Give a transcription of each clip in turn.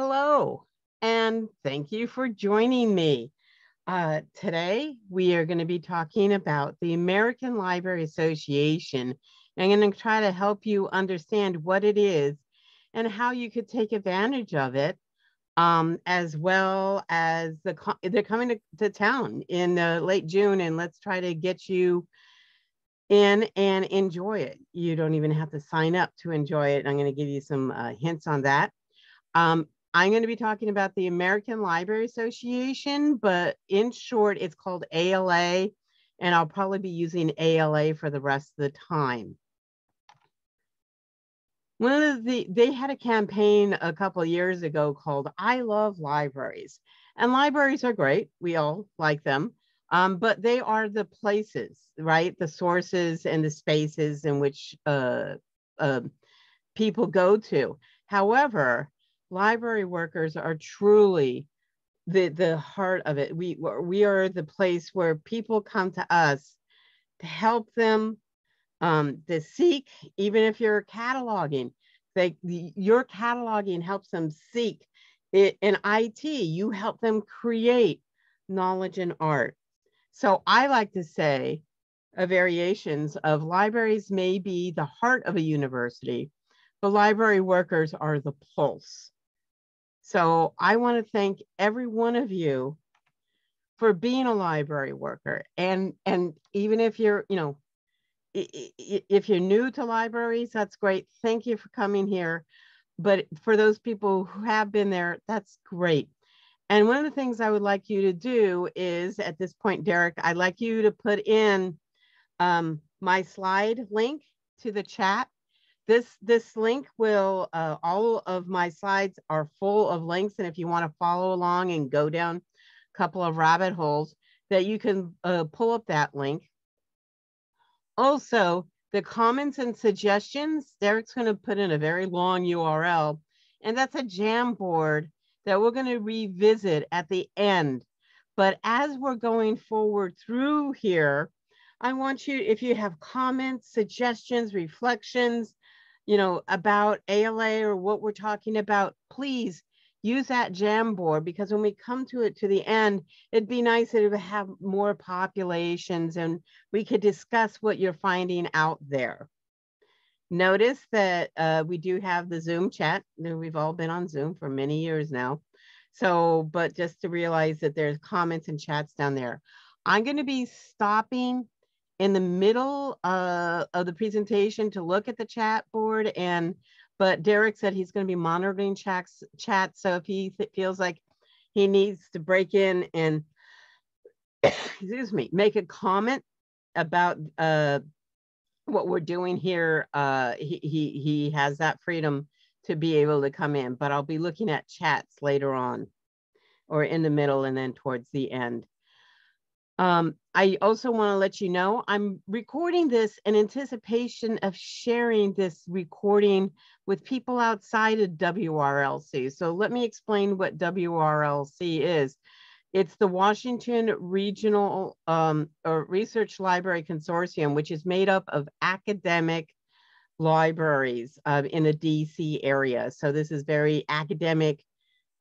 Hello, and thank you for joining me. Uh, today, we are going to be talking about the American Library Association. I'm going to try to help you understand what it is and how you could take advantage of it, um, as well as the they're coming to, to town in uh, late June, and let's try to get you in and enjoy it. You don't even have to sign up to enjoy it. I'm going to give you some uh, hints on that. Um, I'm going to be talking about the American Library Association, but in short, it's called ALA, and I'll probably be using ALA for the rest of the time. One of the, they had a campaign a couple years ago called I Love Libraries. And libraries are great. We all like them. Um, but they are the places, right? The sources and the spaces in which uh, uh, people go to. However, library workers are truly the the heart of it. We we are the place where people come to us to help them um, to seek, even if you're cataloging. They your cataloging helps them seek it in IT. You help them create knowledge and art. So I like to say, a variations of libraries may be the heart of a university, but library workers are the pulse. So I want to thank every one of you for being a library worker. And, and even if you're, you know, if you're new to libraries, that's great. Thank you for coming here. But for those people who have been there, that's great. And one of the things I would like you to do is at this point, Derek, I'd like you to put in um, my slide link to the chat this, this link will, uh, all of my slides are full of links. And if you want to follow along and go down a couple of rabbit holes, that you can uh, pull up that link. Also, the comments and suggestions, Derek's going to put in a very long URL, and that's a Jamboard that we're going to revisit at the end. But as we're going forward through here, I want you, if you have comments, suggestions, reflections, you know, about ALA or what we're talking about, please use that Jamboard because when we come to it to the end, it'd be nice to have more populations and we could discuss what you're finding out there. Notice that uh, we do have the Zoom chat. We've all been on Zoom for many years now. So, but just to realize that there's comments and chats down there. I'm going to be stopping in the middle uh, of the presentation to look at the chat board and but Derek said he's going to be monitoring chats chat so if he feels like he needs to break in and excuse me make a comment about uh, what we're doing here uh, he, he he has that freedom to be able to come in but I'll be looking at chats later on or in the middle and then towards the end um, I also want to let you know I'm recording this in anticipation of sharing this recording with people outside of WRLC. So let me explain what WRLC is. It's the Washington Regional um, Research Library Consortium, which is made up of academic libraries uh, in the DC area. So this is very academic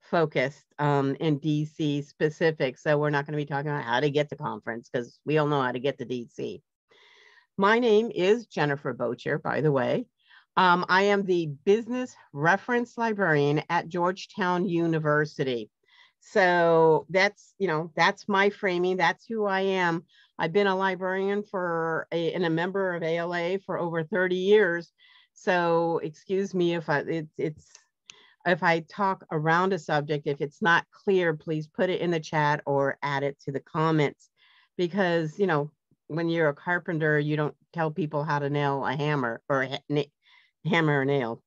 focused um, in DC specific. So we're not going to be talking about how to get to conference because we all know how to get to DC. My name is Jennifer Boettcher, by the way. Um, I am the business reference librarian at Georgetown University. So that's, you know, that's my framing. That's who I am. I've been a librarian for a, and a member of ALA for over 30 years. So excuse me if I, it, it's if I talk around a subject, if it's not clear, please put it in the chat or add it to the comments because, you know, when you're a carpenter, you don't tell people how to nail a hammer or a hammer or nail.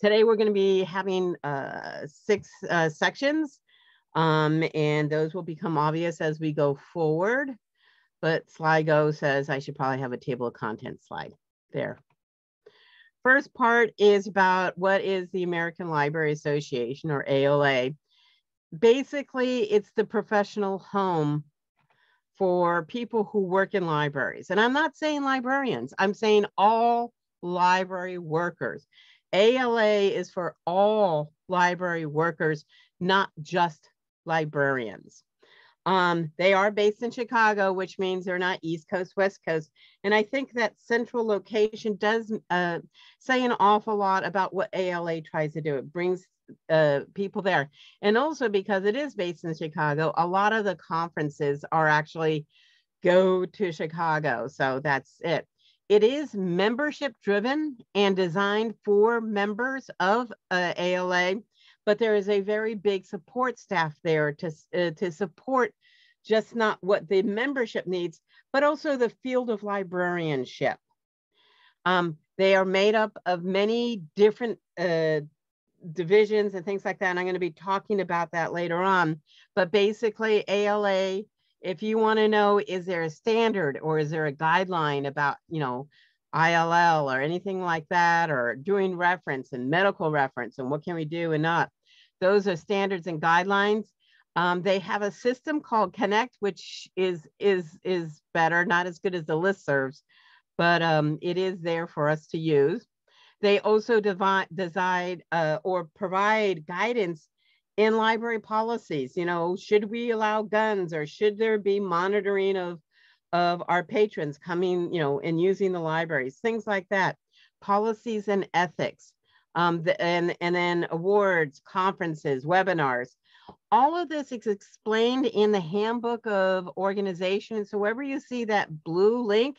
Today, we're going to be having uh, six uh, sections, um, and those will become obvious as we go forward. But Sligo says I should probably have a table of contents slide there first part is about what is the American Library Association or ALA. Basically, it's the professional home for people who work in libraries. And I'm not saying librarians, I'm saying all library workers. ALA is for all library workers, not just librarians. Um, they are based in Chicago, which means they're not East Coast, West Coast. And I think that central location does uh, say an awful lot about what ALA tries to do. It brings uh, people there. And also because it is based in Chicago, a lot of the conferences are actually go to Chicago. So that's it. It is membership driven and designed for members of uh, ALA but there is a very big support staff there to, uh, to support just not what the membership needs, but also the field of librarianship. Um, they are made up of many different uh, divisions and things like that. And I'm going to be talking about that later on. But basically, ALA, if you want to know, is there a standard or is there a guideline about, you know, ILL or anything like that, or doing reference and medical reference and what can we do and not, those are standards and guidelines. Um, they have a system called Connect, which is is is better, not as good as the listservs, but um, it is there for us to use. They also divide, design uh, or provide guidance in library policies. You know, should we allow guns or should there be monitoring of of our patrons coming, you know, and using the libraries, things like that. Policies and ethics um, the, and, and then awards, conferences, webinars. All of this is explained in the handbook of organization. So wherever you see that blue link,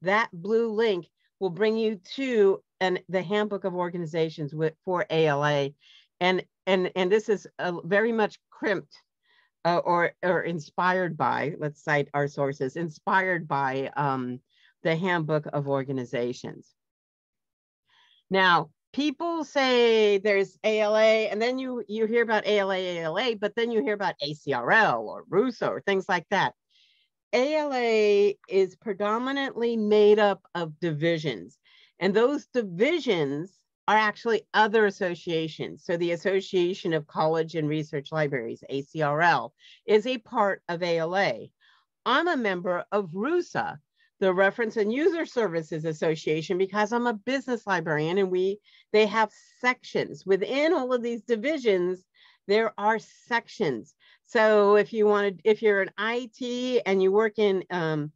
that blue link will bring you to an, the handbook of organizations with, for ALA. And, and, and this is very much crimped uh, or, or inspired by, let's cite our sources, inspired by um, the handbook of organizations. Now, people say there's ALA, and then you you hear about ALA, ALA, but then you hear about ACRL or RUSA or things like that. ALA is predominantly made up of divisions, and those divisions are actually other associations. So the Association of College and Research Libraries, ACRL, is a part of ALA. I'm a member of RUSA, the Reference and User Services Association because I'm a business librarian and we they have sections within all of these divisions. There are sections. So if you want to, if you're an IT and you work in um,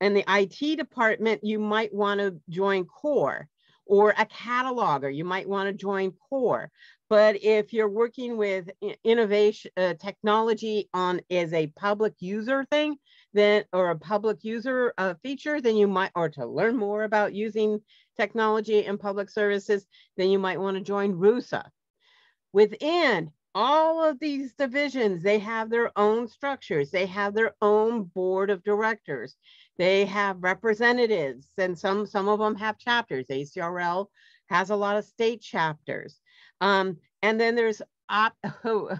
in the IT department, you might want to join CORE or a cataloger. You might want to join CORE. But if you're working with innovation uh, technology on as a public user thing, then or a public user uh, feature, then you might, or to learn more about using technology and public services, then you might want to join RUSA. Within all of these divisions, they have their own structures. They have their own board of directors. They have representatives, and some, some of them have chapters. ACRL has a lot of state chapters. Um, and then there's op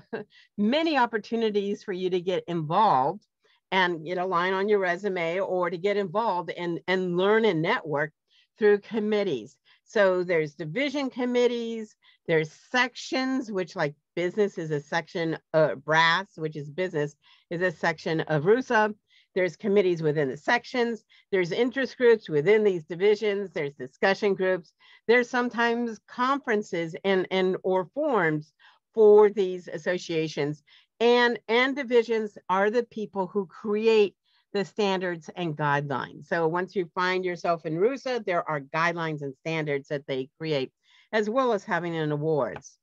many opportunities for you to get involved and get a line on your resume or to get involved and, and learn and network through committees. So there's division committees, there's sections, which like business is a section, uh, brass, which is business, is a section of RUSA. There's committees within the sections. There's interest groups within these divisions. There's discussion groups. There's sometimes conferences and, and or forums for these associations and, and divisions are the people who create the standards and guidelines. So once you find yourself in RUSA, there are guidelines and standards that they create, as well as having an awards.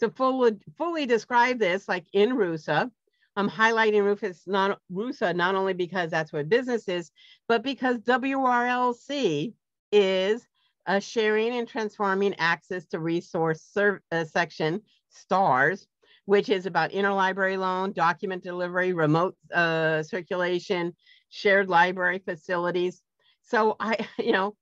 To fully, fully describe this, like in RUSA, I'm highlighting Rufus not, RUSA not only because that's what business is, but because WRLC is a sharing and transforming access to resource uh, section, STARS, which is about interlibrary loan, document delivery, remote uh, circulation, shared library facilities. So I, you know,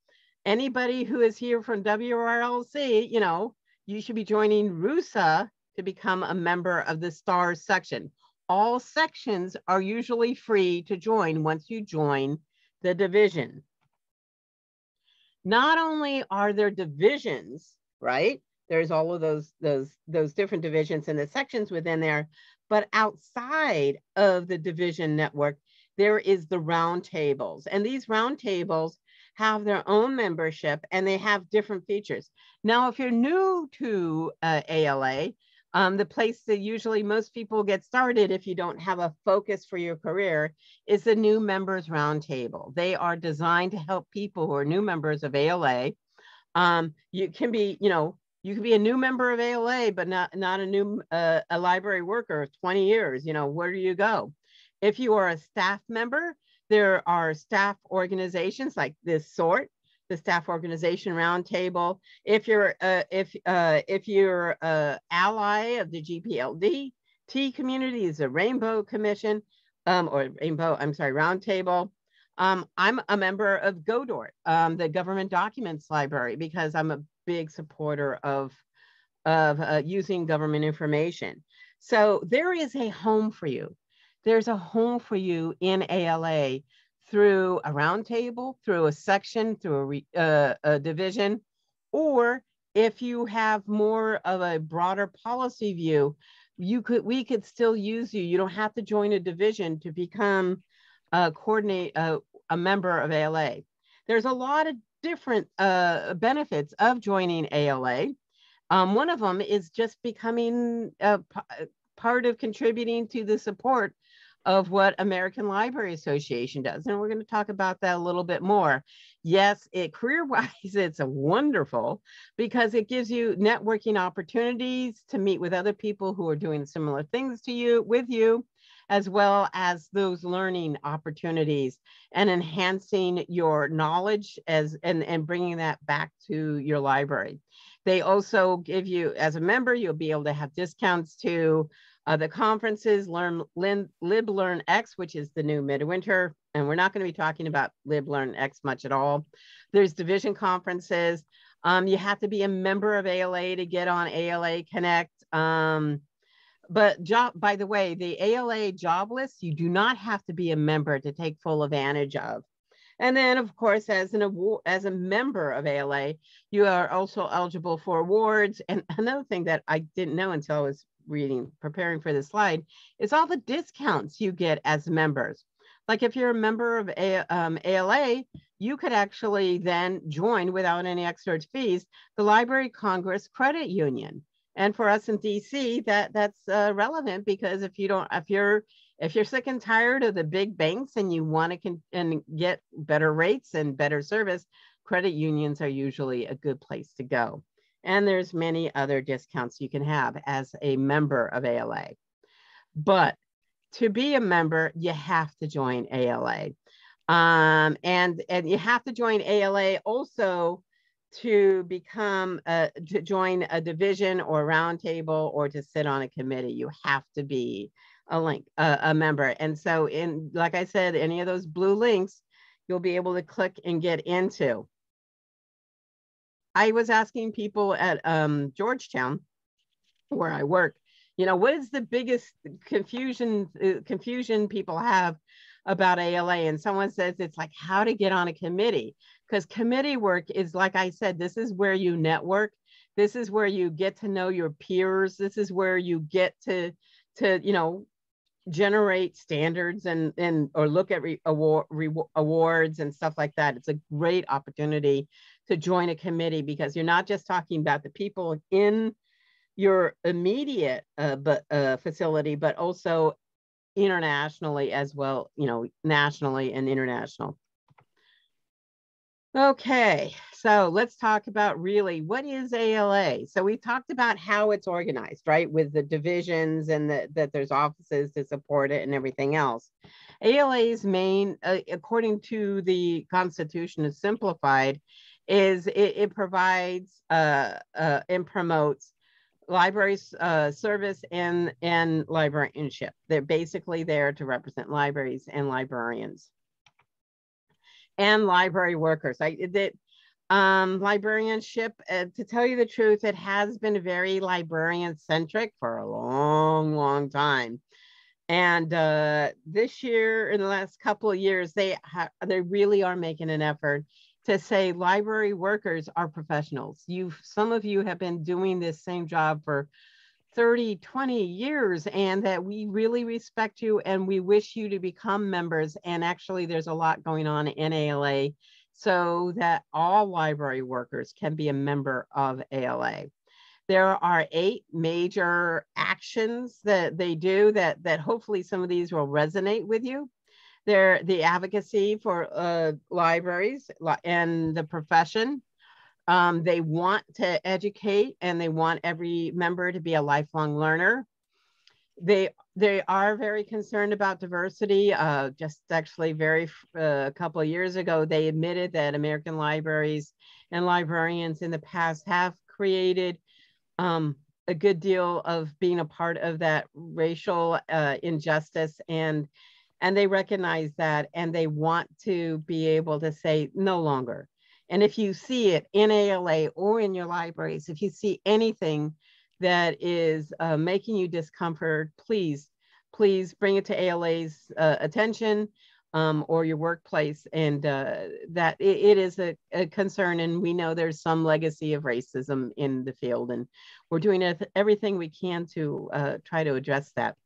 anybody who is here from WRLC, you know, you should be joining RUSA to become a member of the STARS section. All sections are usually free to join once you join the division. Not only are there divisions, right? There's all of those those those different divisions and the sections within there but outside of the division network there is the roundtables and these roundtables have their own membership and they have different features. Now, if you're new to uh, ALA, um, the place that usually most people get started if you don't have a focus for your career is the new members roundtable. They are designed to help people who are new members of ALA. Um, you can be, you know, you could be a new member of ALA, but not not a new uh, a library worker of 20 years. You know, where do you go? If you are a staff member, there are staff organizations like this sort the staff organization roundtable. If you're uh, if uh, if you're a ally of the GPLD T community, is a Rainbow Commission um, or Rainbow. I'm sorry, roundtable. Um, I'm a member of GODORT, um, the Government Documents Library, because I'm a big supporter of of uh, using government information. So there is a home for you. There's a home for you in ALA through a roundtable, through a section, through a, re, uh, a division, or if you have more of a broader policy view, you could we could still use you. You don't have to join a division to become a coordinate uh, a member of ALA. There's a lot of different uh, benefits of joining ALA. Um, one of them is just becoming a part of contributing to the support of what American Library Association does. And we're going to talk about that a little bit more. Yes, it career-wise, it's a wonderful because it gives you networking opportunities to meet with other people who are doing similar things to you with you, as well as those learning opportunities and enhancing your knowledge as and, and bringing that back to your library. They also give you, as a member, you'll be able to have discounts to uh, the conferences, Learn Lib, Lib Learn X, which is the new midwinter, and we're not going to be talking about Lib Learn X much at all. There's division conferences. Um, you have to be a member of ALA to get on ALA Connect. Um, but job, by the way, the ALA job list, you do not have to be a member to take full advantage of. And then, of course, as an award, as a member of ALA, you are also eligible for awards. And another thing that I didn't know until I was reading, preparing for this slide, is all the discounts you get as members. Like if you're a member of a, um, ALA, you could actually then join without any extra fees the Library Congress Credit Union. And for us in DC, that that's uh, relevant because if you don't, if you're if you're sick and tired of the big banks and you want to con- and get better rates and better service, credit unions are usually a good place to go. And there's many other discounts you can have as a member of ALA. But to be a member, you have to join ALA. Um, and, and you have to join ALA also to become a, to join a division or roundtable or to sit on a committee. You have to be a link, a, a member. And so in, like I said, any of those blue links, you'll be able to click and get into. I was asking people at um, Georgetown, where I work, you know, what is the biggest confusion uh, confusion people have about ALA? And someone says it's like how to get on a committee because committee work is like I said, this is where you network. This is where you get to know your peers. This is where you get to to you know generate standards and and or look at re, award, re, awards and stuff like that. It's a great opportunity to join a committee because you're not just talking about the people in your immediate uh, but, uh, facility, but also internationally as well, you know, nationally and international. Okay, so let's talk about really what is ALA. So we talked about how it's organized, right, with the divisions and the, that there's offices to support it and everything else. ALA's main, uh, according to the Constitution, is simplified is it, it provides uh, uh, and promotes libraries uh, service and, and librarianship. They're basically there to represent libraries and librarians and library workers. I that um, librarianship, uh, to tell you the truth, it has been very librarian centric for a long, long time. And uh, this year, in the last couple of years, they they really are making an effort to say library workers are professionals. You, some of you have been doing this same job for 30, 20 years, and that we really respect you and we wish you to become members. And actually, there's a lot going on in ALA so that all library workers can be a member of ALA. There are eight major actions that they do that, that hopefully some of these will resonate with you. They're the advocacy for uh, libraries and the profession. Um, they want to educate and they want every member to be a lifelong learner. They they are very concerned about diversity. Uh, just actually, very uh, a couple of years ago, they admitted that American libraries and librarians in the past have created um, a good deal of being a part of that racial uh, injustice and and they recognize that and they want to be able to say no longer and if you see it in ala or in your libraries if you see anything that is uh, making you discomfort, please, please bring it to ALA's uh, attention um, or your workplace. And uh, that it, it is a, a, concern. And we know there's some legacy of racism in the field. And we're doing everything we can to uh, try to address that.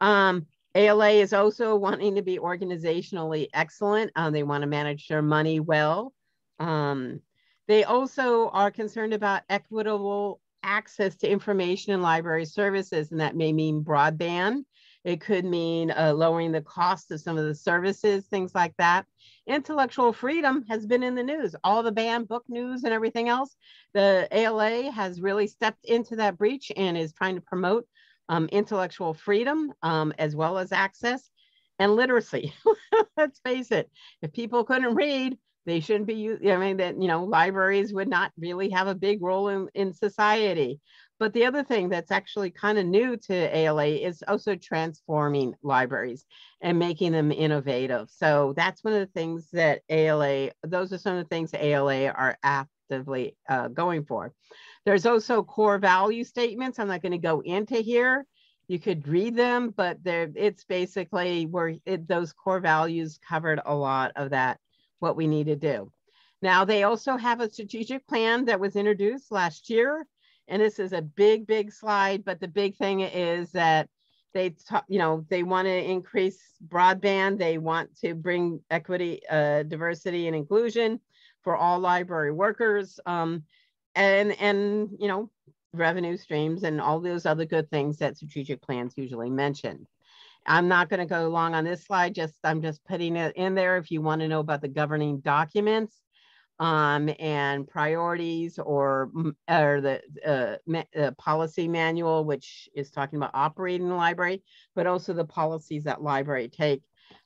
Um, ALA is also wanting to be organizationally excellent. Uh, they want to manage their money well. Um, they also are concerned about equitable access to information and library services, and that may mean broadband. It could mean uh, lowering the cost of some of the services, things like that. Intellectual freedom has been in the news, all the banned book news and everything else. The ALA has really stepped into that breach and is trying to promote um, intellectual freedom um, as well as access and literacy. Let's face it, if people couldn't read, they shouldn't be. I mean, that, you know, libraries would not really have a big role in, in society. But the other thing that's actually kind of new to ALA is also transforming libraries and making them innovative. So that's one of the things that ALA, those are some of the things ALA are actively uh, going for. There's also core value statements. I'm not going to go into here. You could read them, but there it's basically where it, those core values covered a lot of that what we need to do. Now, they also have a strategic plan that was introduced last year. And this is a big, big slide, but the big thing is that they, you know, they want to increase broadband. They want to bring equity, uh, diversity, and inclusion for all library workers, um, and and you know, revenue streams and all those other good things that strategic plans usually mention. I'm not going to go long on this slide, just I'm just putting it in there if you want to know about the governing documents um, and priorities or, or the uh, uh, policy manual, which is talking about operating the library, but also the policies that library take,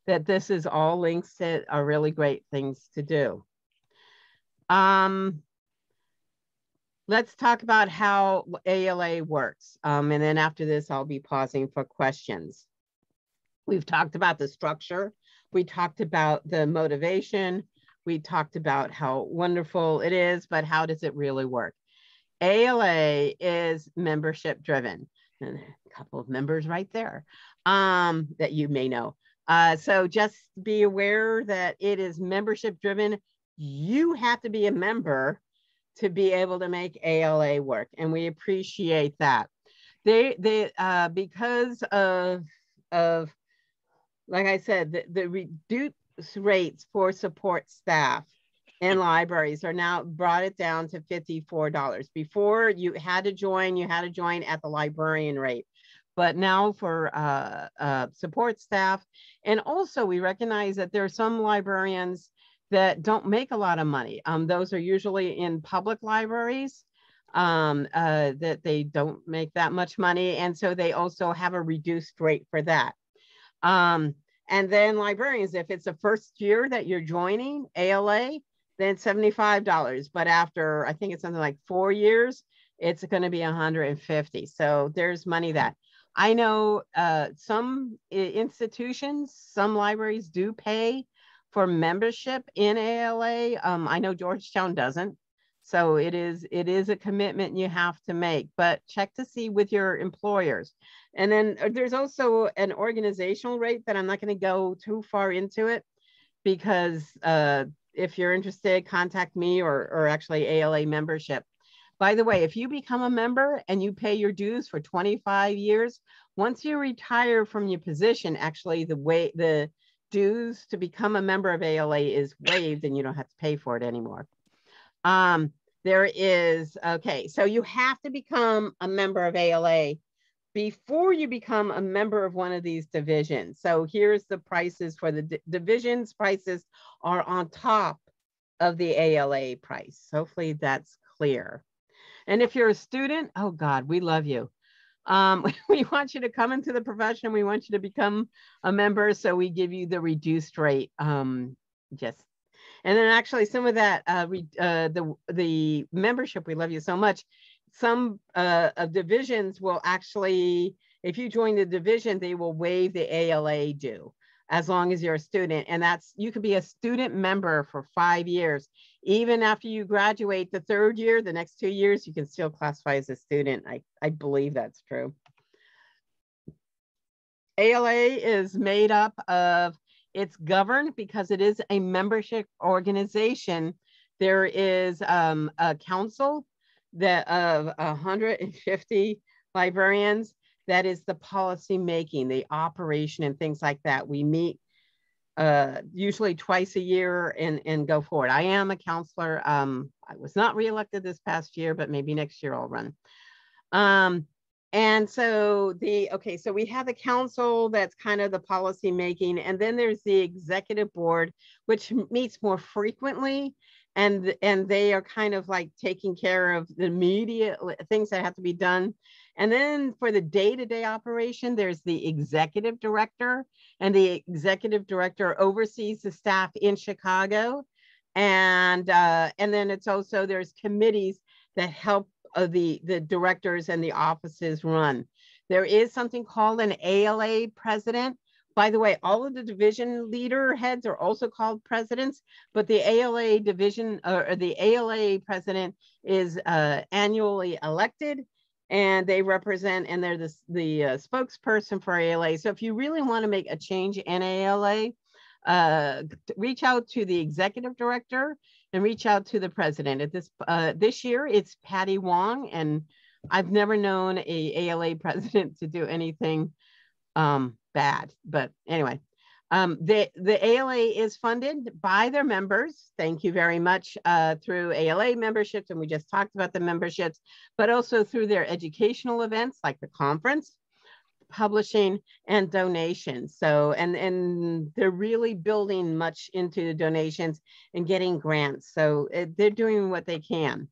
that this is all links that are really great things to do. Um, let's talk about how ALA works. Um, and then after this, I'll be pausing for questions. We've talked about the structure. We talked about the motivation. We talked about how wonderful it is, but how does it really work? ALA is membership driven. And a couple of members right there um, that you may know. Uh, so just be aware that it is membership driven. You have to be a member to be able to make ALA work. And we appreciate that. They, they uh, because of, of like I said, the, the reduced rates for support staff in libraries are now brought it down to $54. Before you had to join, you had to join at the librarian rate. But now for uh, uh, support staff, and also we recognize that there are some librarians that don't make a lot of money. Um, those are usually in public libraries um, uh, that they don't make that much money. And so they also have a reduced rate for that. Um, and then librarians, if it's the first year that you're joining ALA, then $75. But after, I think it's something like four years, it's going to be 150. So there's money that I know uh, some institutions, some libraries do pay for membership in ALA. Um, I know Georgetown doesn't. So it is it is a commitment you have to make, but check to see with your employers. And then uh, there's also an organizational rate that I'm not going to go too far into it because uh, if you're interested, contact me or, or actually ALA membership. By the way, if you become a member and you pay your dues for 25 years, once you retire from your position, actually the way the dues to become a member of ALA is waived and you don't have to pay for it anymore. Um, there is, okay, so you have to become a member of ALA before you become a member of one of these divisions. So here's the prices for the divisions prices are on top of the ALA price. Hopefully that's clear. And if you're a student, oh God, we love you. Um, we want you to come into the profession. We want you to become a member. So we give you the reduced rate. Um, just and then actually some of that uh, re, uh, the the membership. We love you so much. Some uh, of divisions will actually, if you join the division, they will waive the ALA due as long as you're a student. And that's, you could be a student member for five years. Even after you graduate the third year, the next two years, you can still classify as a student. I, I believe that's true. ALA is made up of, it's governed because it is a membership organization. There is um, a council that of 150 librarians that is the policy making, the operation, and things like that. We meet uh, usually twice a year and, and go forward. I am a counselor. Um, I was not reelected this past year, but maybe next year I'll run. Um, and so the, okay, so we have the council that's kind of the policy making, and then there's the executive board, which meets more frequently and and they are kind of like taking care of the immediate things that have to be done. And then for the day-to-day operation there's the executive director and the executive director oversees the staff in chicago. And uh, and then it's also there's committees that help uh, the the directors and the offices run there is something called an ala president by the way, all of the division leader heads are also called presidents, but the ALA division or the ALA president is uh, annually elected and they represent and they're the, the uh, spokesperson for ALA. So if you really want to make a change in ALA, uh, reach out to the executive director and reach out to the president. At this uh, this year, it's Patty Wong, and I've never known a ALA president to do anything um, bad. But anyway, um, the, the ALA is funded by their members. Thank you very much uh, through ALA memberships. And we just talked about the memberships, but also through their educational events like the conference, publishing and donations. So, and, and they're really building much into the donations and getting grants. So it, uh, they're doing what they can.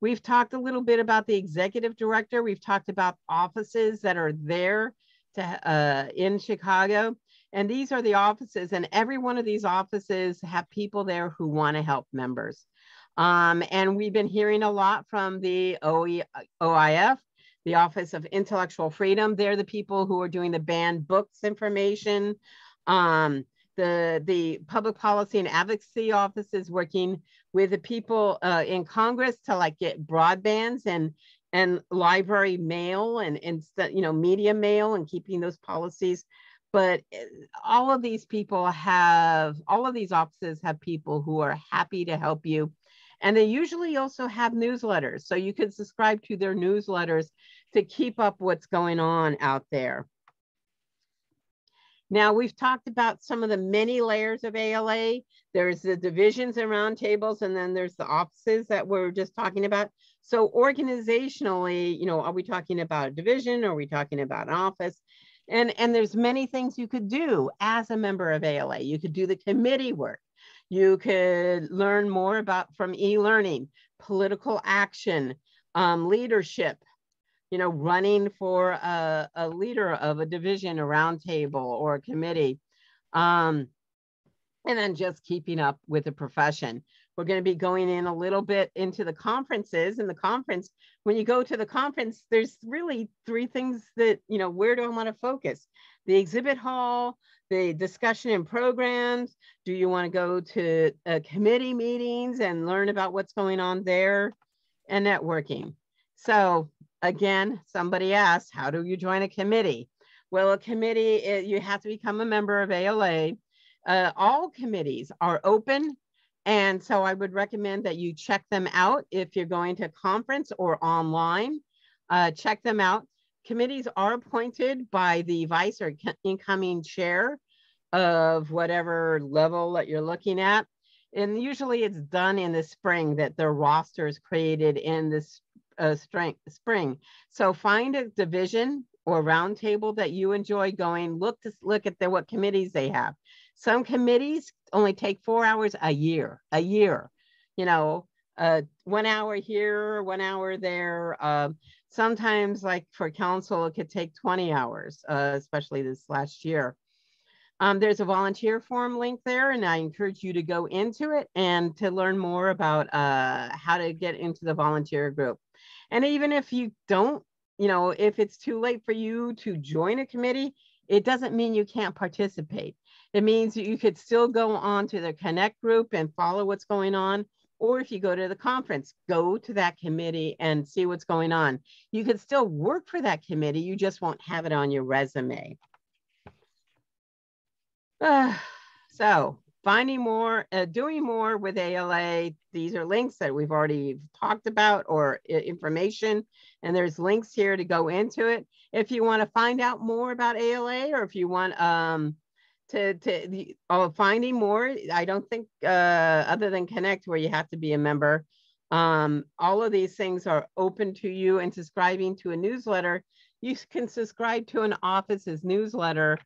We've talked a little bit about the executive director. We've talked about offices that are there to, uh, in Chicago. And these are the offices, and every one of these offices have people there who want to help members. Um, and we've been hearing a lot from the OE, OIF, the Office of Intellectual Freedom. They're the people who are doing the banned books information. Um, the, the public policy and advocacy office is working with the people uh, in Congress to like get broadbands and and library mail and, and you know, media mail and keeping those policies. But eh, all of these people have, all of these offices have people who are happy to help you. And they usually also have newsletters. So you can subscribe to their newsletters to keep up what's going on out there. Now we've talked about some of the many layers of ALA. There's the divisions and roundtables, and then there's the offices that we're just talking about. So organizationally, you know, are we talking about a division? Are we talking about an office? And, and there's many things you could do as a member of ALA. You could do the committee work. You could learn more about from e-learning, political action, um, leadership, you know, running for a, a, leader of a division, a roundtable or a committee. Um, and then just keeping up with the profession. We're going to be going in a little bit into the conferences and the conference. When you go to the conference, there's really three things that, you know, where do I want to focus? The exhibit hall, the discussion and programs. Do you want to go to uh, committee meetings and learn about what's going on there and networking? So again, somebody asked, how do you join a committee? Well, a committee, you have to become a member of ALA. Uh, all committees are open and so I would recommend that you check them out if you're going to conference or online. Uh, check them out. Committees are appointed by the vice or incoming chair. of whatever level that you're looking at. And usually it's done in the spring that the roster is created in this uh, spring. So find a division or roundtable that you enjoy going. Look to look at the, what committees they have. Some committees only take four hours a year, a year. You know, uh, one hour here, one hour there. Uh, sometimes, like for council, it could take 20 hours, uh, especially this last year. Um, there's a volunteer form link there, and I encourage you to go into it and to learn more about uh, how to get into the volunteer group. And even if you don't, you know, if it's too late for you to join a committee, it doesn't mean you can't participate. It means you could still go on to the Connect group and follow what's going on. Or if you go to the conference, go to that committee and see what's going on. You could still work for that committee, you just won't have it on your resume. Uh, so finding more, uh, doing more with ALA. These are links that we've already talked about or information, and there's links here to go into it. If you want to find out more about ALA or if you want um, to, to uh, finding more, I don't think uh, other than Connect where you have to be a member, um, all of these things are open to you and subscribing to a newsletter. You can subscribe to an office's newsletter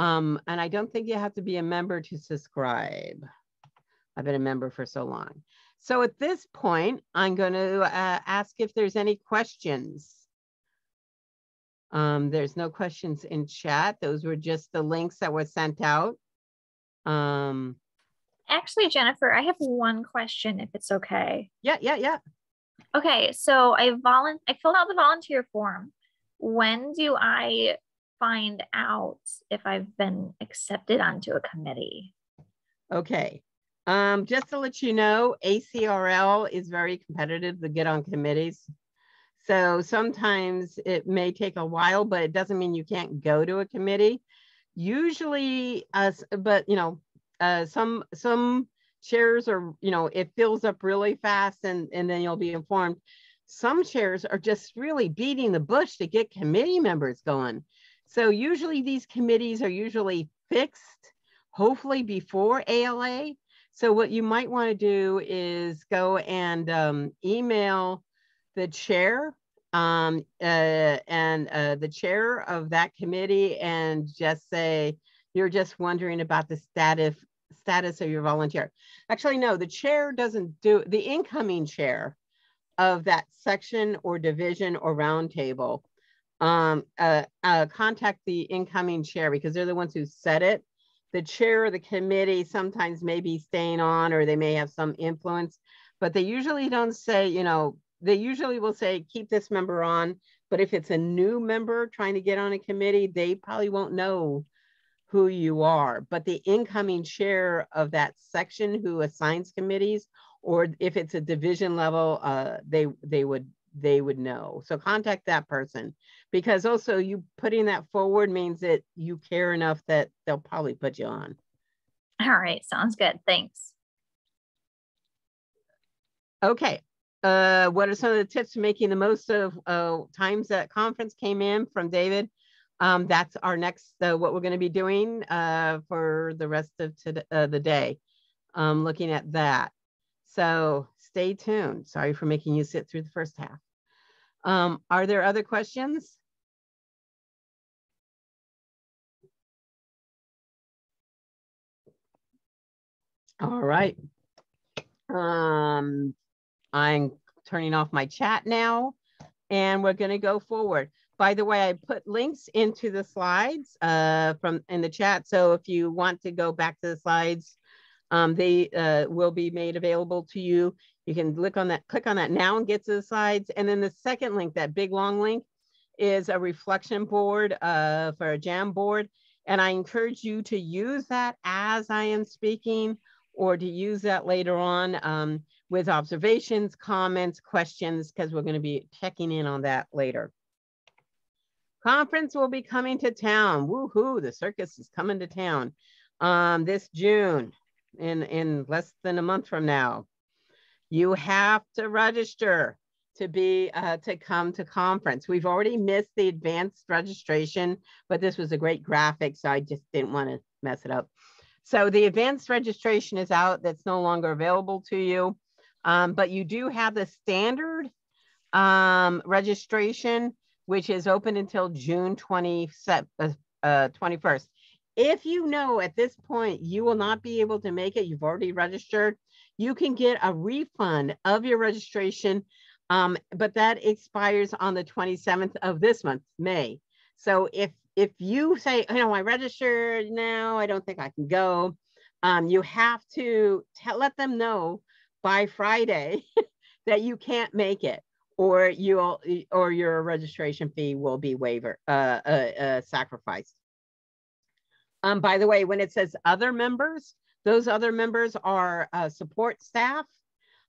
um, and I don't think you have to be a member to subscribe. I've been a member for so long. So at this point, I'm going to uh, ask if there's any questions. Um, there's no questions in chat. Those were just the links that were sent out. Um, Actually, Jennifer, I have one question if it's okay. Yeah, yeah, yeah. Okay, so I volun I filled out the volunteer form. When do I find out if I've been accepted onto a committee? Okay. Um, just to let you know, ACRL is very competitive to get on committees. So sometimes it may take a while, but it doesn't mean you can't go to a committee. Usually, uh, but you know, uh, some some chairs are, you know, it fills up really fast and, and then you'll be informed. Some chairs are just really beating the bush to get committee members going. So usually these committees are usually fixed, hopefully before ALA. So what you might want to do is go and um, email the chair um, uh, and uh, the chair of that committee and just say, you're just wondering about the status status of your volunteer. Actually, no, the chair doesn't do, the incoming chair of that section or division or roundtable um, uh, uh, contact the incoming chair because they're the ones who set it. The chair of the committee sometimes may be staying on or they may have some influence, but they usually don't say, you know, they usually will say, keep this member on. But if it's a new member trying to get on a committee, they probably won't know who you are. But the incoming chair of that section who assigns committees, or if it's a division level, uh, they they would they would know. So contact that person because also you putting that forward means that you care enough that they'll probably put you on. All right, sounds good. Thanks. Okay. Uh, what are some of the tips for making the most of uh, times that conference came in from David? Um, that's our next, uh, what we're going to be doing uh, for the rest of today, uh, the day, um, looking at that. So stay tuned. Sorry for making you sit through the first half. Um, are there other questions? All right. Um, I'm turning off my chat now and we're going to go forward. By the way, I put links into the slides uh, from in the chat. So if you want to go back to the slides, um, they uh, will be made available to you. You can click on that, click on that now and get to the slides. And then the second link, that big long link, is a reflection board uh, for a Jamboard. And I encourage you to use that as I am speaking or to use that later on um, with observations, comments, questions, because we're going to be checking in on that later. Conference will be coming to town. Woohoo, the circus is coming to town um, this June in, in less than a month from now. You have to register to be uh, to come to conference. We've already missed the advanced registration, but this was a great graphic, so I just didn't want to mess it up. So the advanced registration is out. That's no longer available to you. Um, but you do have the standard um, registration, which is open until June 20, uh, uh, 21st. If you know at this point you will not be able to make it, you've already registered, you can get a refund of your registration, um, but that expires on the 27th of this month, May. So if if you say, you know, I registered now, I don't think I can go, um, you have to let them know by Friday that you can't make it or you'll or your registration fee will be waiver uh, uh, uh, sacrificed. Um, by the way, when it says other members, those other members are uh, support staff,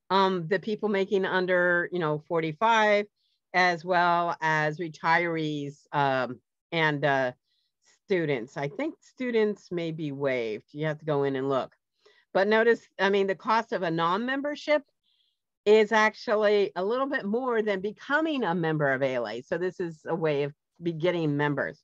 um, the people making under you know 45, as well as retirees um, and uh, students. I think students may be waived. You have to go in and look. But notice, I mean, the cost of a non-membership is actually a little bit more than becoming a member of ALA. So this is a way of getting members.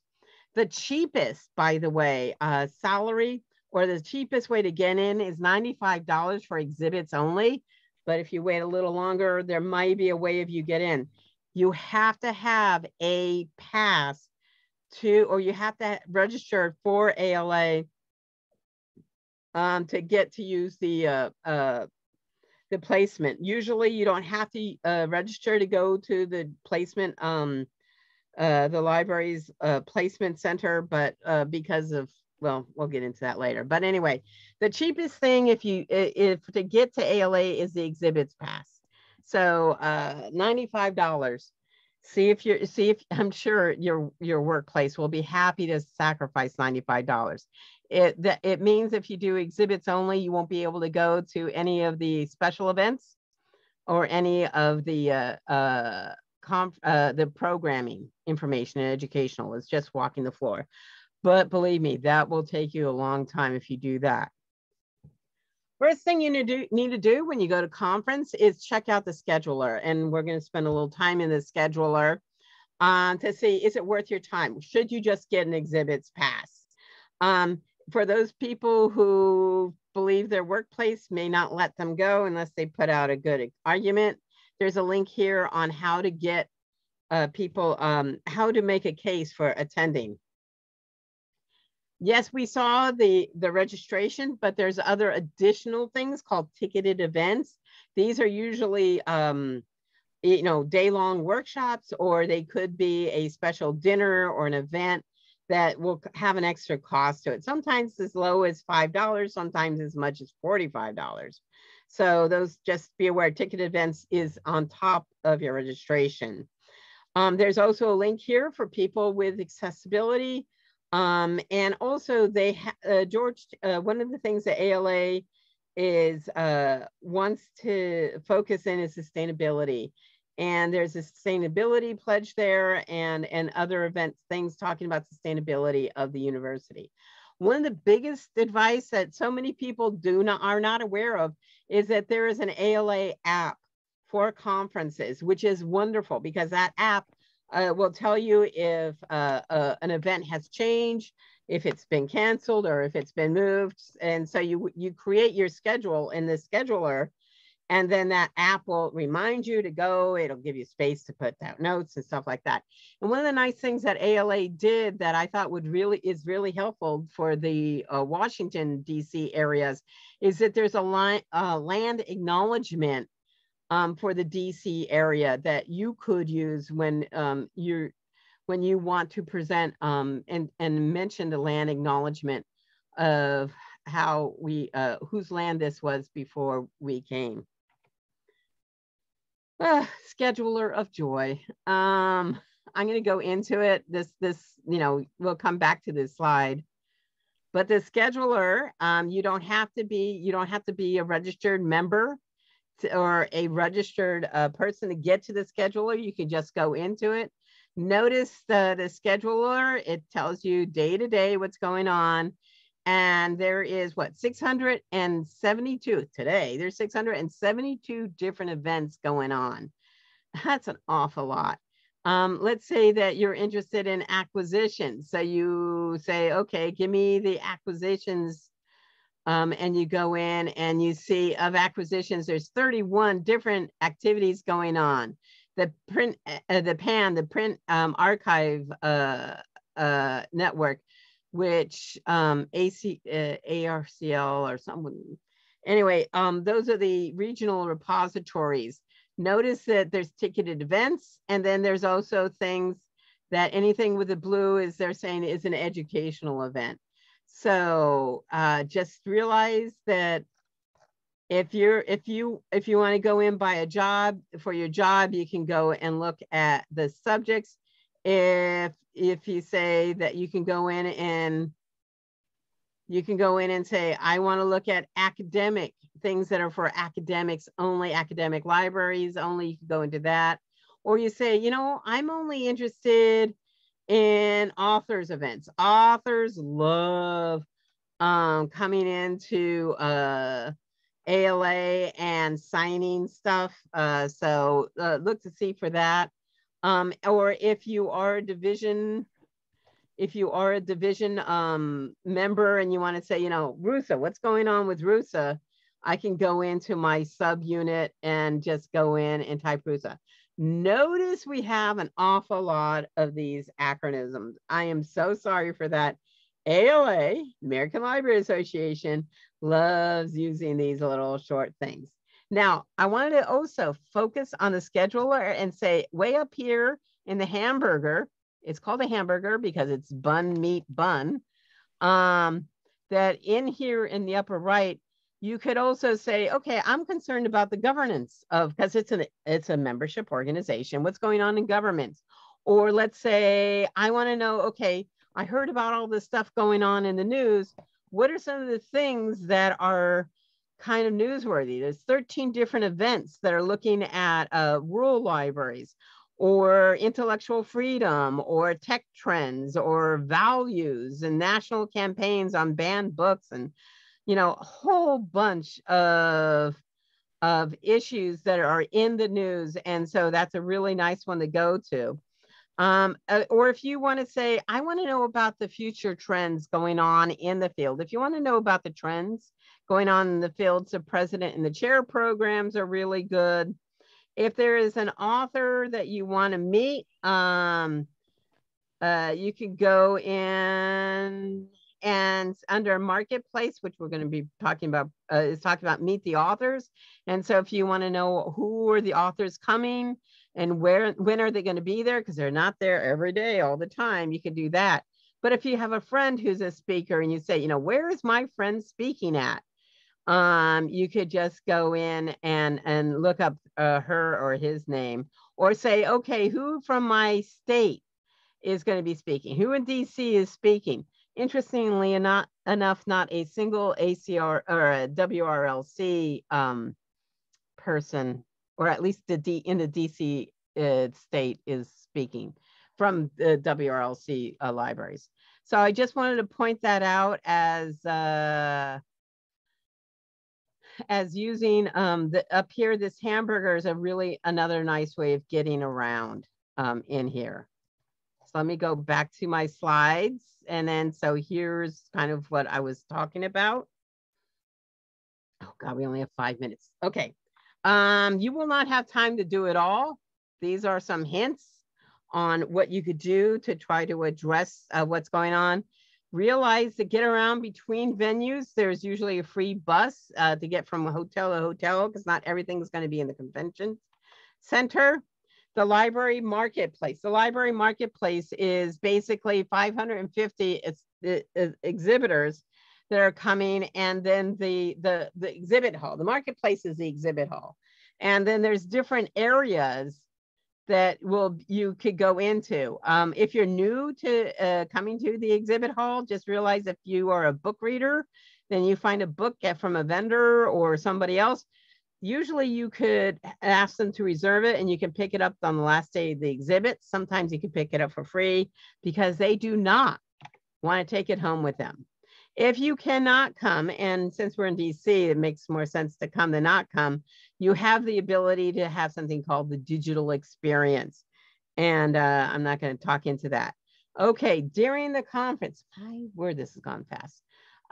The cheapest, by the way, uh, salary or the cheapest way to get in is $95 for exhibits only. But if you wait a little longer, there might be a way of you get in. You have to have a pass to, or you have to register for ALA um, to get to use the uh, uh, the placement. Usually, you don't have to uh, register to go to the placement, um, uh, the library's uh, placement center, but uh, because of well, we'll get into that later. But anyway, the cheapest thing if you if to get to ALA is the exhibits pass. So uh, ninety five dollars see if you're see if i'm sure your your workplace will be happy to sacrifice $95 it that it means if you do exhibits only you won't be able to go to any of the special events or any of the uh, uh, conf, uh, the programming information and educational. It's just walking the floor. But believe me that will take you a long time if you do that First thing you need to, do, need to do when you go to conference is check out the scheduler. And we're going to spend a little time in the scheduler um, to see, is it worth your time? Should you just get an exhibits pass? Um, for those people who believe their workplace may not let them go unless they put out a good argument, there's a link here on how to get uh, people, um, how to make a case for attending yes, we saw the, the registration, but there's other additional things called ticketed events. These are usually, um, you know, day-long workshops, or they could be a special dinner or an event that will have an extra cost to it. Sometimes as low as $5, sometimes as much as $45. So those just be aware, ticket events is on top of your registration. Um, there's also a link here for people with accessibility um, and also they, uh, George, uh, one of the things that ALA is uh, wants to focus in is sustainability. And there's a sustainability pledge there and, and other events, things talking about sustainability of the university. One of the biggest advice that so many people do not are not aware of is that there is an ALA app for conferences, which is wonderful because that app uh, will tell you if uh, uh, an event has changed, if it's been canceled or if it's been moved. And so you, you create your schedule in the scheduler and then that app will remind you to go. It'll give you space to put down notes and stuff like that. And one of the nice things that ALA did that I thought would really is really helpful for the uh, Washington DC areas is that there's a line, uh, land acknowledgement um, for the DC area that you could use when um, you're when you want to present um, and and mention the land acknowledgement of how we uh, whose land this was before we came. Uh, scheduler of joy. Um, I'm going to go into it. This this you know we'll come back to this slide. But the scheduler, um, you don't have to be you don't have to be a registered member or a registered uh, person to get to the scheduler, you can just go into it. Notice the, the scheduler, it tells you day to day what's going on. And there is what, 672 today, there's 672 different events going on. That's an awful lot. Um, let's say that you're interested in acquisitions. So you say, okay, give me the acquisitions. Um, and you go in and you see of acquisitions, there's 31 different activities going on. The print, uh, the PAN, the print um, archive uh, uh, network, which um, AC, uh, ARCL or someone, anyway, um, those are the regional repositories Notice that there's ticketed events, and then there's also things that anything with the blue is they're saying is an educational event. So uh, just realize that if you're if you if you want to go in by a job for your job, you can go and look at the subjects. If if you say that you can go in and you can go in and say, I want to look at academic things that are for academics only, academic libraries only, you can go into that. Or you say, you know, I'm only interested in authors events. Authors love um, coming into uh, ALA and signing stuff. Uh, so uh, look to see for that. Um, or if you are a division if you are a division um, member and you want to say, you know, RUSA, what's going on with RUSA? I can go into my subunit and just go in and type RUSA. Notice we have an awful lot of these acronyms. I am so sorry for that. ALA, American Library Association, loves using these little short things. Now, I wanted to also focus on the scheduler and say way up here in the hamburger, it's called a hamburger because it's bun meat bun. Um, that in here in the upper right, you could also say, okay, I'm concerned about the governance of because it's an it's a membership organization. What's going on in governments? Or let's say I want to know, okay, I heard about all this stuff going on in the news. What are some of the things that are kind of newsworthy? There's 13 different events that are looking at uh, rural libraries or intellectual freedom or tech trends or values and national campaigns on banned books and you know, a whole bunch of of issues that are in the news. And so that's a really nice one to go to. Um, uh, or if you want to say, I want to know about the future trends going on in the field. If you want to know about the trends going on in the fields, the president and the chair programs are really good. If there is an author that you want to meet, um, uh, you can go in and under marketplace which we're going to be talking about uh, is talking about meet the authors. And so if you want to know who are the authors coming and where when are they going to be there because they're not there every day all the time you can do that. But if you have a friend who's a speaker and you say you know where is my friend speaking at? Um, you could just go in and and look up uh, her or his name or say okay who from my state is going to be speaking? Who in dc is speaking interestingly enough, enough not a single ACR or a WRLC um, person, or at least the D, in the DC uh, state is speaking from the WRLC uh, libraries. So I just wanted to point that out as uh, as using um, the up here, this hamburger is a really another nice way of getting around um, in here. So let me go back to my slides. And then, so here's kind of what I was talking about. Oh God, we only have five minutes. Okay. Um, you will not have time to do it all. These are some hints on what you could do to try to address uh, what's going on. Realize to get around between venues, there's usually a free bus uh, to get from a hotel to hotel because not everything is going to be in the convention center the library marketplace. The library marketplace is basically 550 exhibitors that are coming and then the, the, the exhibit hall. The marketplace is the exhibit hall. And then there's different areas that will you could go into. Um, if you're new to uh, coming to the exhibit hall, just realize if you are a book reader, then you find a book from a vendor or somebody else, usually you could ask them to reserve it and you can pick it up on the last day of the exhibit. Sometimes you can pick it up for free because they do not want to take it home with them. If you cannot come, and since we're in DC, it makes more sense to come than not come, you have the ability to have something called the digital experience. And uh, I'm not going to talk into that. Okay, during the conference, my word, this has gone fast.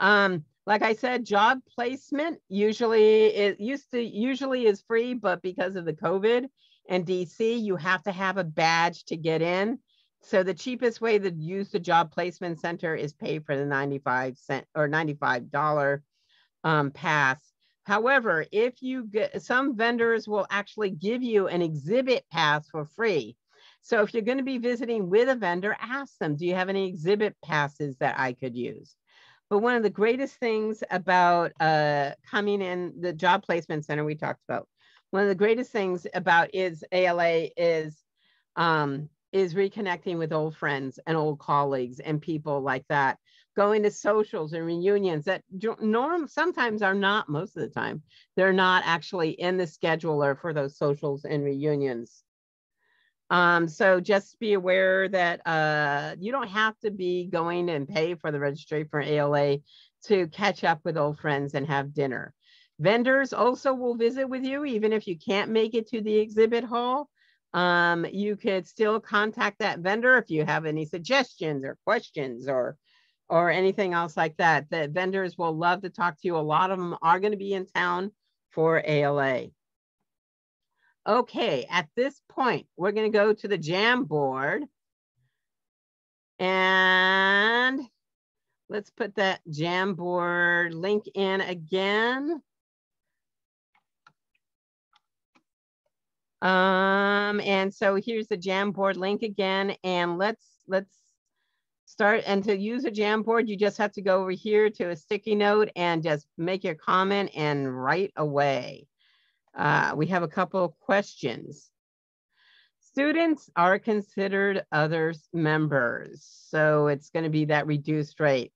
Um, like I said, job placement usually it used to usually is free, but because of the COVID and DC, you have to have a badge to get in. So the cheapest way to use the job placement center is pay for the 95 cent or $95 um, pass. However, if you get some vendors will actually give you an exhibit pass for free. So if you're going to be visiting with a vendor, ask them, do you have any exhibit passes that I could use? But one of the greatest things about uh, coming in the job placement center we talked about, one of the greatest things about is ALA is um, is reconnecting with old friends and old colleagues and people like that. Going to socials and reunions that norm sometimes are not most of the time. They're not actually in the scheduler for those socials and reunions. Um, so just be aware that uh, you don't have to be going and pay for the registry for ALA to catch up with old friends and have dinner. Vendors also will visit with you, even if you can't make it to the exhibit hall. Um, you could still contact that vendor if you have any suggestions or questions or or anything else like that. The vendors will love to talk to you. A lot of them are going to be in town for ALA. Okay, at this point, we're going to go to the Jamboard. And let's put that Jamboard link in again. Um, and so here's the Jamboard link again. And let's let's start. And to use a Jamboard, you just have to go over here to a sticky note and just make your comment and write away. Uh, we have a couple of questions. Students are considered others members. So it's going to be that reduced rates.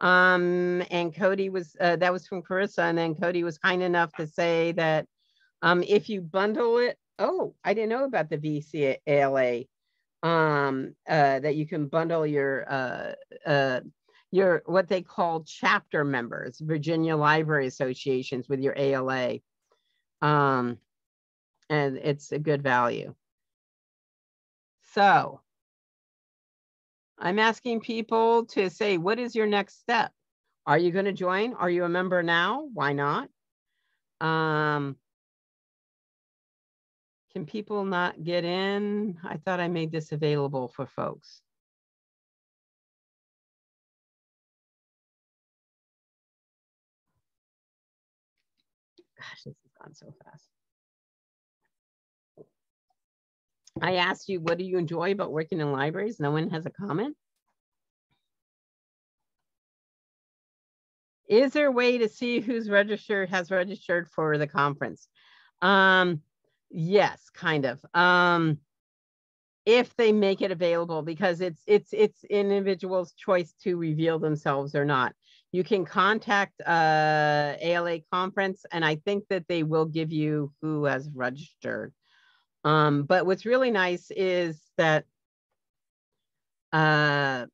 Um, and Cody was, uh, that was from Carissa. And then Cody was kind enough to say that um, if you bundle it, oh, I didn't know about the VCALA, um, uh, that you can bundle your, uh, uh, your, what they call chapter members, Virginia Library Associations with your ALA um, and it's a good value. So I'm asking people to say, what is your next step? Are you going to join? Are you a member now? Why not? Um, can people not get in? I thought I made this available for folks. Gosh, this gone so fast. I asked you, what do you enjoy about working in libraries? No one has a comment. Is there a way to see who's registered, has registered for the conference? Um, yes, kind of. Um, if they make it available, because it's it's it's individual's choice to reveal themselves or not you can contact uh, ALA conference, and I think that they will give you who has registered. Um, but what's really nice is that uh,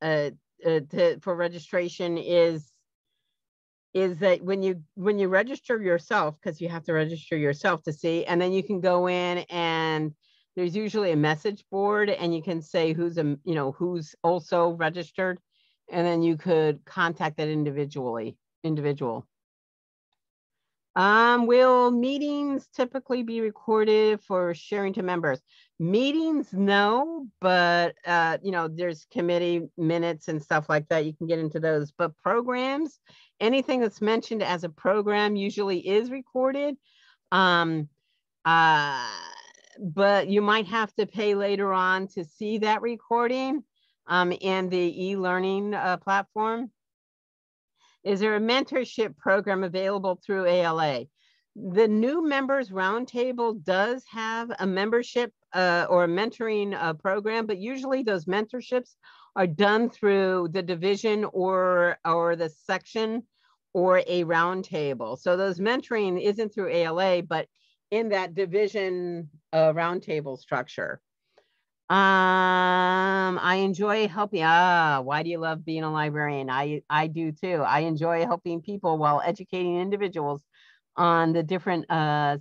uh, uh, to, for registration is is that when you when you register yourself because you have to register yourself to see and then you can go in and there's usually a message board and you can say who's a you know who's also registered and then you could contact that individually individual. Um, will meetings typically be recorded for sharing to members? Meetings, no, but uh, you know, there's committee minutes and stuff like that. You can get into those. But programs, anything that's mentioned as a program usually is recorded. Um, uh, but you might have to pay later on to see that recording um, and the e-learning uh, platform? Is there a mentorship program available through ALA? The new members roundtable does have a membership uh, or a mentoring uh, program, but usually those mentorships are done through the division or, or the section or a roundtable. So those mentoring isn't through ALA, but in that division uh, roundtable structure. Um, I enjoy helping. Ah, why do you love being a librarian? I I do too. I enjoy helping people while educating individuals on the different uh,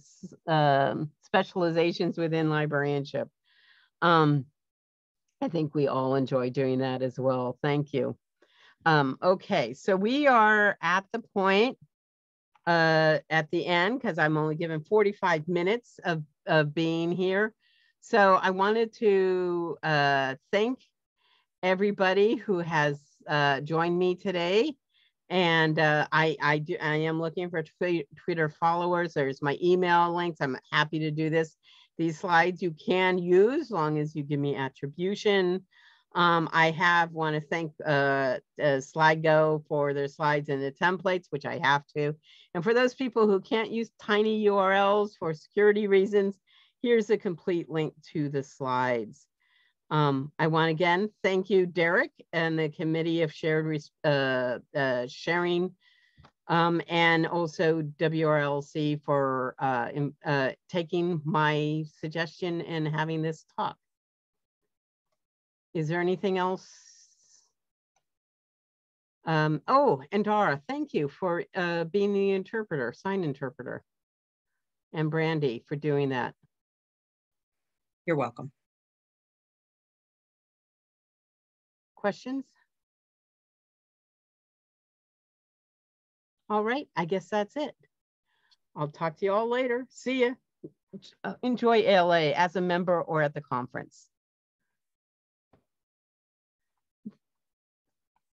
uh, specializations within librarianship. Um, I think we all enjoy doing that as well. Thank you. Um, okay, so we are at the point uh, at the end because I'm only given 45 minutes of, of being here. So I wanted to uh, thank everybody who has uh, joined me today. And uh, I, I, do, I am looking for Twitter followers. There's my email links. I'm happy to do this. These slides you can use as long as you give me attribution. Um, I have want to thank uh, uh, Slidesgo for their slides and the templates, which I have to. And for those people who can't use tiny URLs for security reasons, here's a complete link to the slides. Um, I want again, thank you, Derek and the Committee of Shared uh, uh, Sharing um, and also WRLC for uh, in, uh, taking my suggestion and having this talk. Is there anything else? Um, oh, and Dara, thank you for uh, being the interpreter, sign interpreter. And Brandy for doing that. You're welcome. Questions? All right, I guess that's it. I'll talk to you all later. See ya. Uh, enjoy ALA as a member or at the conference.